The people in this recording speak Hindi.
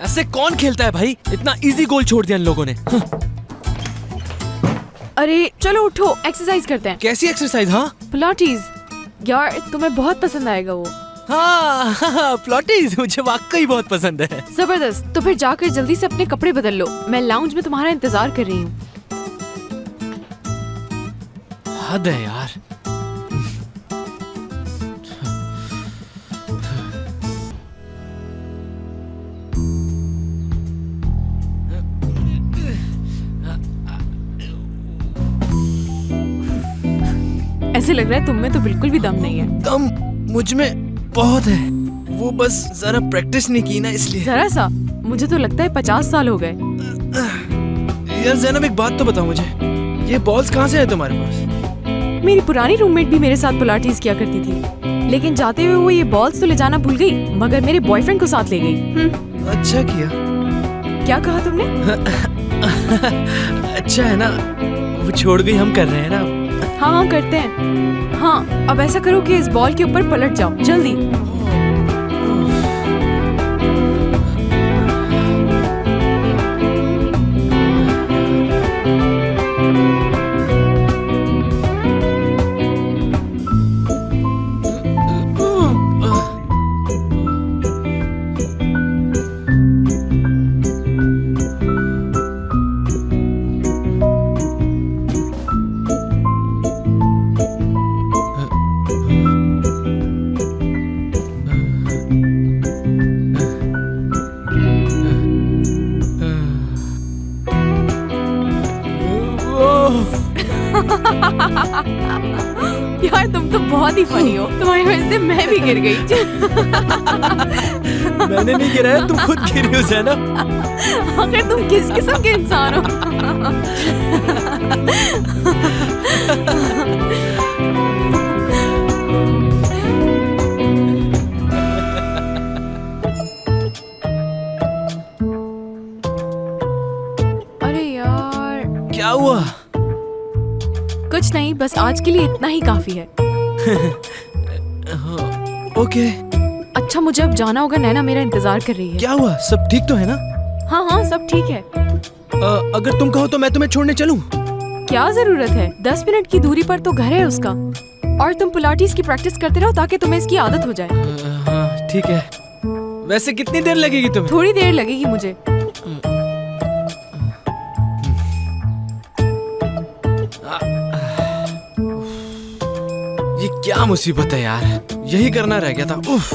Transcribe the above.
ऐसे कौन खेलता है भाई? इतना इजी गोल छोड़ दिया इन लोगों ने। हाँ, अरे चलो उठो एक्सरसाइज करते हैं। कैसी एक्सरसाइज हाँ? पिलाटीज यार तुम्हें बहुत पसंद आएगा वो। हाँ हाँ प्लॉटीज मुझे वाकई बहुत पसंद है। ज़बरदस्त। तो फिर जाकर जल्दी से अपने कपड़े बदल लो। मैं लाउंज में तुम्हारा इंतज़ार कर रही हूँ। हद है यार। ऐसे लग रहा है तुम में तो बिल्कुल भी दम नहीं है। दम मुझमें बहुत है। वो बस जरा प्रैक्टिस नहीं की ना इसलिए। जरा सा मुझे तो लगता है पचास साल हो गए। यार जैनब एक बात तो बताओ मुझे। ये बॉल्स कहाँ से है तुम्हारे पास? मेरी पुरानी रूममेट भी मेरे साथ पिलाटीज किया करती थी। लेकिन जाते हुए वो ये बॉल्स तो ले जाना भूल गई मगर मेरे बॉयफ्रेंड को साथ ले गई। अच्छा किया। क्या कहा तुमने? अच्छा है ना वो छोड़ गई हम कर रहे हैं ना। हाँ हाँ करते हैं। हाँ अब ऐसा करो कि इस बॉल के ऊपर पलट जाओ, जल्दी। यार तुम तो बहुत ही फनी हो। तुम्हारी वजह से मैं भी गिर गई। मैंने नहीं गिरा है तुम खुद गिरी हो जैनब आखिर तुम किस किस्म के इंसान हो। अरे यार। क्या हुआ? कुछ नहीं बस आज के लिए इतना ही काफ़ी है। ओके। अच्छा मुझे अब जाना होगा नैना मेरा इंतज़ार कर रही है। क्या हुआ? सब ठीक तो है ना? हाँ हाँ सब ठीक है। अ, अगर तुम कहो तो मैं तुम्हें छोड़ने चलूँ? क्या ज़रूरत है? दस मिनट की दूरी पर तो घर है उसका। और तुम पुलाटीज की प्रैक्टिस करते रहो ताकि तुम्हें इसकी आदत हो जाए। हाँ ठीक है। वैसे कितनी देर लगेगी तुम्हें? थोड़ी देर लगेगी मुझे। ये क्या मुसीबत है यार? यही करना रह गया था। उफ।